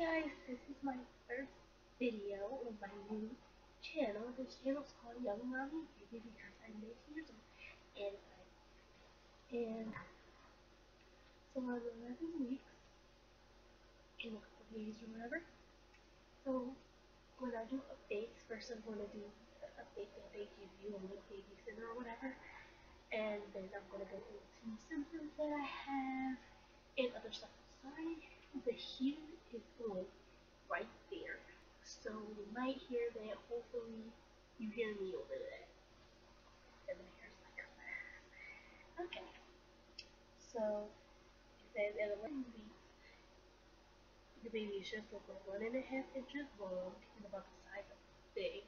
guys, this is my first video on my new channel. This channel is called Young Mommy Baby because I'm 19 years old and I and so I'm 11 weeks in a couple days or whatever. So when I do updates, first I'm going to do the update that they give you on the BabyCenter or whatever, and then I'm going to go some symptoms that I have and other stuff. Sorry, the heat is on right there. So you might hear that. Hopefully you hear me over that. And my hair's like Okay. So it says at 11 weeks, the baby is just over one and a half inches long and about the size of a big.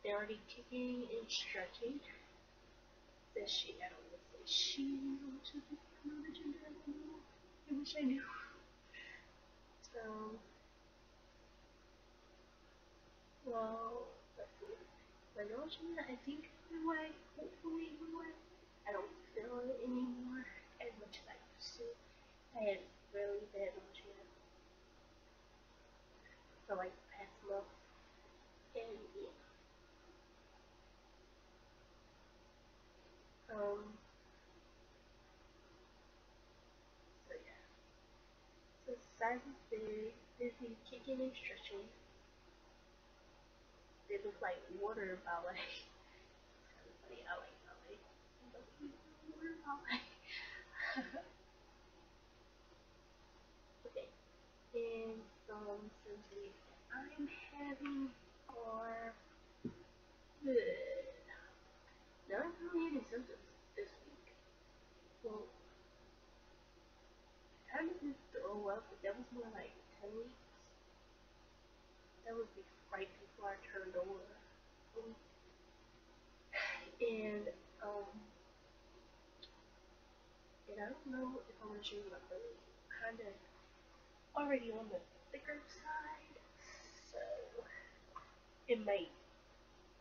They're already kicking and stretching. Says she, I don't want to say she, I don't know. I wish I knew. So, well, let's see. My notion, I think in a way, hopefully in a way, I don't feel it anymore as much as I used to. I had really bad nausea for like the past month. And yeah. Um, so yeah. So is big, busy kicking and stretching. Like water ballet. kind of funny. I like ballet. Water ballet. okay. And some that I'm having are good. Not really any symptoms this week. Well, I kind of did throw up, but that was more like 10 weeks. That would be- right before I turned over. And, um, and I don't know if I'm gonna show you my belly. Kind of already on the thicker side, so it might,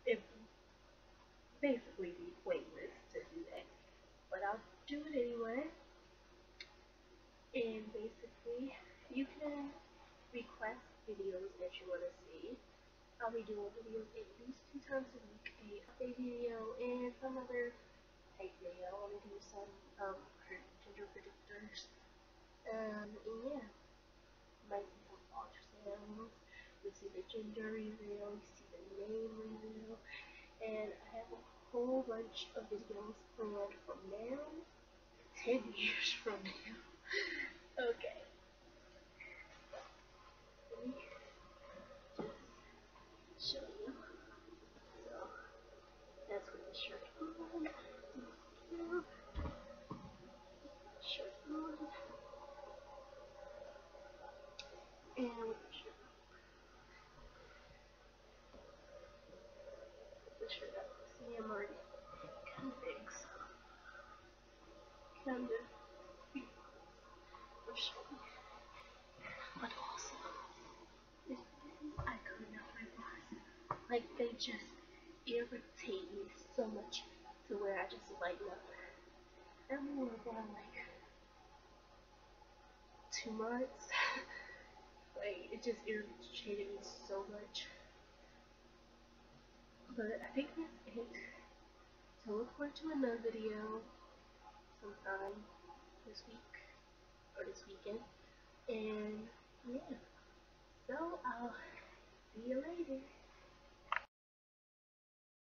it basically be pointless to do that. But I'll do it anyway. And basically, you can request videos that you want to see. I'll be doing videos at least two times a week, a update video and some other type video. I want to do some um gender predictors. Um, and yeah, might see some ultrasounds. You'll see the gender reveal. You see the name reveal. And I have a whole bunch of videos planned from now 10 years from now. okay. Let me just show you. So, that's what the shirt on. Shirt on. And with the shirt the shirt up. See, I'm already kind of big, so kind of big for sure. But also, I couldn't help my boss. Like, they just irritate me so much to where I just lighten up. Only about like two months. like, it just irritated me so much. But I think that's it. So look forward to another video sometime this week or this weekend. And yeah. So I'll see you later.